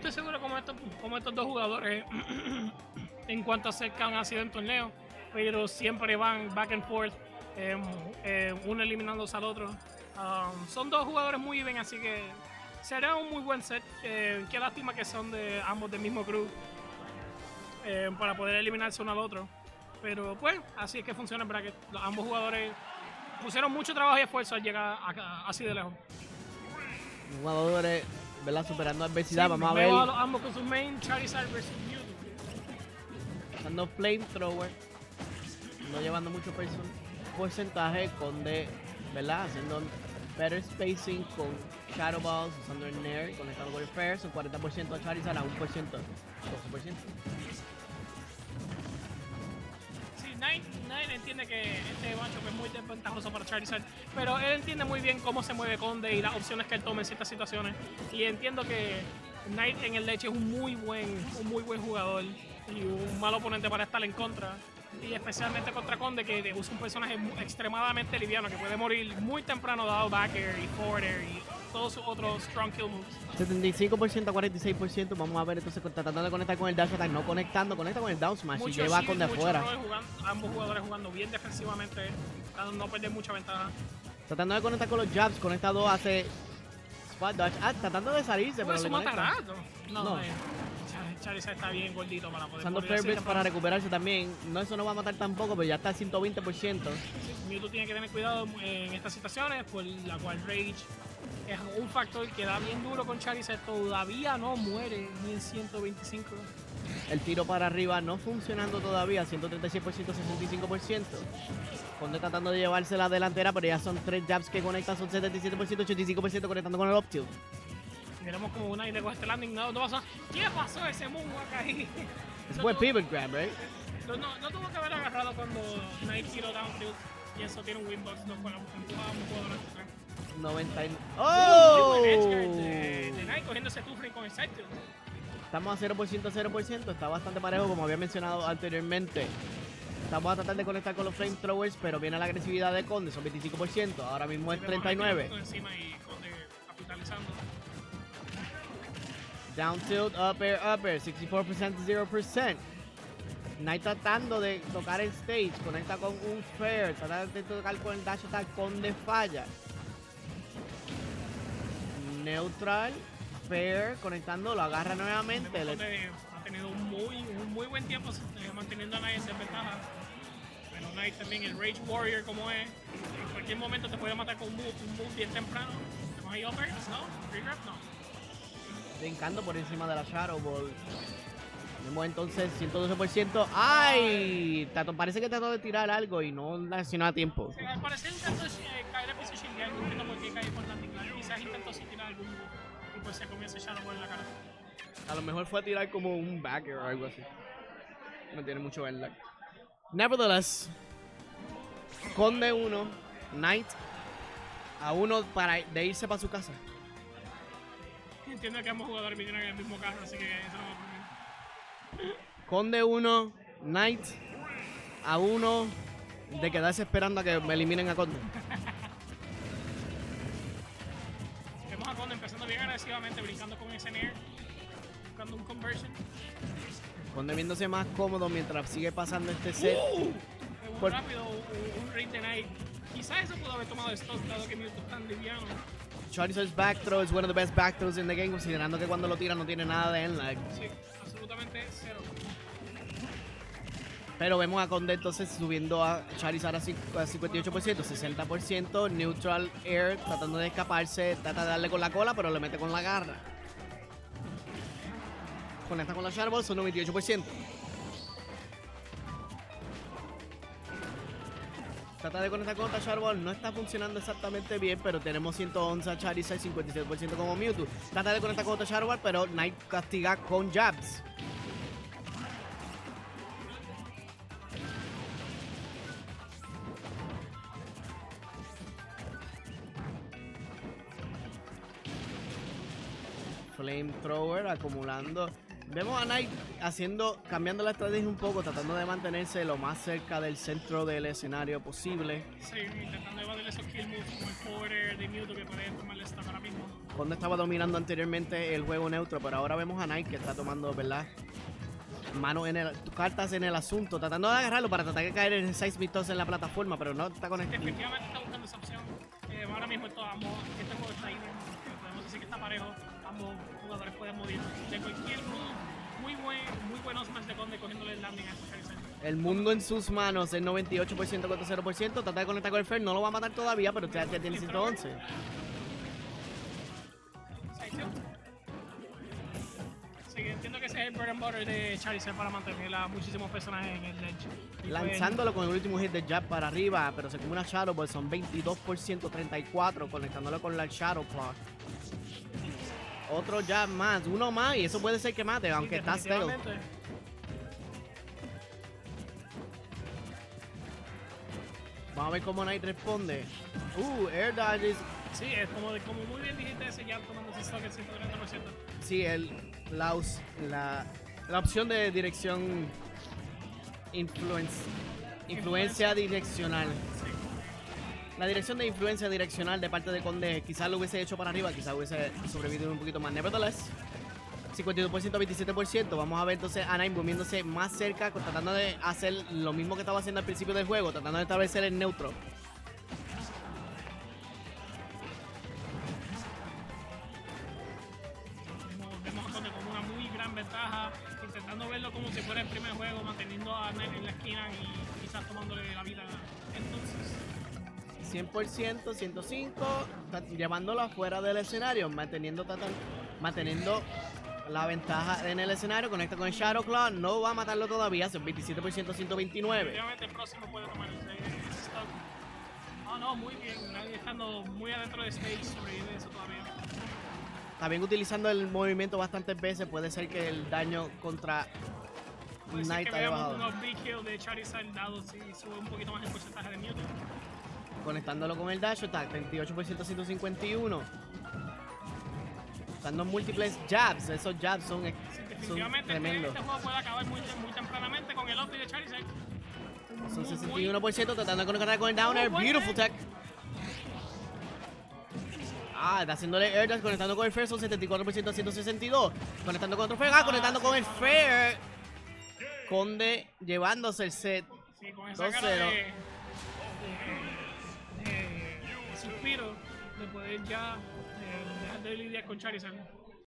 estoy seguro como estos, como estos dos jugadores, en cuanto acercan han sido en torneo, pero siempre van back and forth, eh, eh, uno eliminándose al otro. Um, son dos jugadores muy bien, así que será un muy buen set. Eh, qué lástima que son de ambos del mismo crew eh, para poder eliminarse uno al otro. Pero pues, así es que funciona el bracket. Ambos jugadores pusieron mucho trabajo y esfuerzo al llegar así de lejos. Jugadores, ¿verdad? Superando adversidad. Sí, Vamos a ver. a los ambos con sus main Charizard versus Mewtwo. Usando flamethrower. No llevando mucho porcentaje. Conde, ¿verdad? Haciendo better spacing con Shadow Balls. Usando el Nair. Conectando con el Fair. Son 40% a Charizard a 1%. 12%. Sí, Nine, Nine entiende que este matchup es muy desventajoso para Charizard, pero él entiende muy bien cómo se mueve Conde y las opciones que él toma en ciertas situaciones. Y entiendo que Knight en el leche es un muy buen, un muy buen jugador y un mal oponente para estar en contra. Y especialmente contra Conde, que usa un personaje extremadamente liviano, que puede morir muy temprano dado back air y forward air y todos sus otros strong kill moves. 75% a 46%. Vamos a ver entonces tratando de conectar con el dash attack. No conectando, conecta con el down smash y lleva shield, con de afuera. ambos jugadores jugando bien defensivamente, no perder mucha ventaja. Tratando de conectar con los jabs. Conecta dos, hace spot dodge. Ah, tratando de salirse, pero eso le mata conecta. rato. No, No. eh, Char- Charizard está bien gordito para poder Usando de para recuperarse también. No, eso no va a matar tampoco, pero ya está al 120%. Sí, Mewtwo tiene que tener cuidado en estas situaciones, por la cual Rage es un factor que da bien duro con Charizard. Todavía no muere ni en 125. El tiro para arriba no funcionando todavía, 136%, 65%. Conde tratando de llevarse la delantera, pero ya son tres jabs que conectan, son 77%, 85% conectando con el up tilt. Miremos como una y le este landing. No, no pasó. ¿Qué pasó ese moonwalk ahí? Es No buen pivot grab, right? No, no, no tuvo que haber agarrado cuando Knight tiró down tilt. Y eso tiene un winbox, no fue empujaba a un jugador. 99. Muy buen edge guard ¡Oh! de, de Knight cogiendo ese two frame con el. Estamos a 0%, 0%. Está bastante parejo, como había mencionado anteriormente. Estamos a tratar de conectar con los flamethrowers, pero viene la agresividad de Conde, son 25%. Ahora mismo es Vemos a 39. Mewtwo encima y Conde capitalizando. Down tilt, up air, up air, 64% to 0%. Knight tratando de tocar el stage, conecta con un fair, trata de tocar con el dash attack con de falla. Neutral, fair, conectando, lo agarra nuevamente. Le- ha tenido un muy, un muy buen tiempo eh, manteniendo a Knight en desventaja. Pero Knight también, el Rage Warrior como es, en cualquier momento te puede matar con un move, un move bien temprano. ¿Tenemos ahí upper? ¿No? ¿Free grab? No. brincando por encima de la Shadow Ball. Vemos entonces 112%. ¡Ay! Tato, parece que trató de tirar algo y no la accionó a tiempo. Sí, al parecer intentó eh, caer por qué cae por line. Quizás intentó sí tirar algún y pues se comienza a echarlo por en la cara. A lo mejor fue a tirar como un backer o algo así. No tiene mucho verla. Nevertheless, Conde 1, Knight a uno para de irse para su casa. Entiendo que ambos jugadores vinieron en el mismo carro, así que eso no va a poner. Conde 1, Knight a uno de quedarse esperando a que me eliminen a Conde. Agresivamente, brincando con ese Nair, buscando un conversion. Conde viéndose más cómodo mientras sigue pasando este set. Es muy Por- rápido, un, un rate de Knight. Quizás eso pudo haber tomado stock, dado que Mewtwo tan liviano. Charizard's back throw es one of the best back throws in the game, considerando que cuando lo tira no tiene nada de end lag. Sí, absolutamente cero. Pero vemos a Conde entonces subiendo a Charizard a cinc- a 58%, 60%, Neutral Air tratando de escaparse, trata de darle con la cola, pero le mete con la garra. Conecta con la Ball, son 98%. Trata de conectar con otra Ball, no está funcionando exactamente bien, pero tenemos 111 a Charizard, 56% como Mewtwo. Trata de conectar con otra Ball, pero Knight castiga con jabs. Flamethrower acumulando. Vemos a Knight haciendo, cambiando la estrategia un poco, tratando de mantenerse lo más cerca del centro del escenario posible. Sí, intentando evadir esos kill moves como el forwarder de Mewtwo que puede tomarle esta ahora mismo. Cuando estaba dominando anteriormente el juego neutro, pero ahora vemos a Knight que está tomando, ¿verdad? Manos en el, cartas en el asunto, tratando de agarrarlo para tratar de caer en el 6 mitos en la plataforma, pero no está conectado. Definitivamente está buscando esa opción. Eh, ahora mismo ambos, este juego está ahí, podemos decir que está parejo, ambos jugadores pueden morir de cualquier modo muy, buen, muy buenos más de Conde cogiéndole el landing a este El mundo en sus manos, el 98% contra 0%. Trata de conectar con el Fer, no lo va a matar todavía, pero ya tiene 111. Sí, entiendo que ese es el bread and butter de Charizard para mantener a muchísimos personajes en el ledge. Lanzándolo con el último hit de jab para arriba, pero se come una Shadow Ball, son 22% 34, conectándolo con la Shadow Claw. Otro jab más, uno más y eso puede ser que mate, aunque está stealth. Vamos a ver cómo Knight responde. Uh, air dodges. Sí, es como, como muy bien dijiste ese jab tomando ese stock el 130%. Sí, el, la, la, la opción de dirección influence, influencia direccional. La dirección de influencia direccional de parte de Conde quizás lo hubiese hecho para arriba, quizás hubiese sobrevivido un poquito más. Nevertheless, 52%, 27%. Vamos a ver entonces a Nine moviéndose más cerca, tratando de hacer lo mismo que estaba haciendo al principio del juego, tratando de establecer el neutro. Vemos a con una muy gran ventaja, intentando verlo como si fuera el primer juego, manteniendo a Nine en la esquina y quizás tomándole la vida. Entonces. 100%, 105, llevándolo afuera del escenario, manteniendo, manteniendo la ventaja en el escenario, conecta con el Shadow Claw, no va a matarlo todavía, es 27%, 129. Obviamente el próximo puede tomar el stock. Ah, no, muy bien, estando muy adentro de stage, sobrevive eso todavía. También utilizando el movimiento bastantes veces, puede ser que el daño contra Knight haya bajado. unos big kill de Charizard dado si sube un poquito más el porcentaje de Mewtwo conectándolo con el dash attack, 28% 151. Usando múltiples jabs, esos jabs son, son tremendos. Este juego puede acabar muy, muy tempranamente con el update de Charizard. Son 61% tratando de conectar con el downer, beautiful tech. Ah, está haciéndole air dash conectando con el fair, son 74% 162. Conectando con otro fair, ah, conectando con el fair. Conde llevándose el set. Sí, 2-0 suspiro de poder ya eh, dejar de lidiar con Charizard.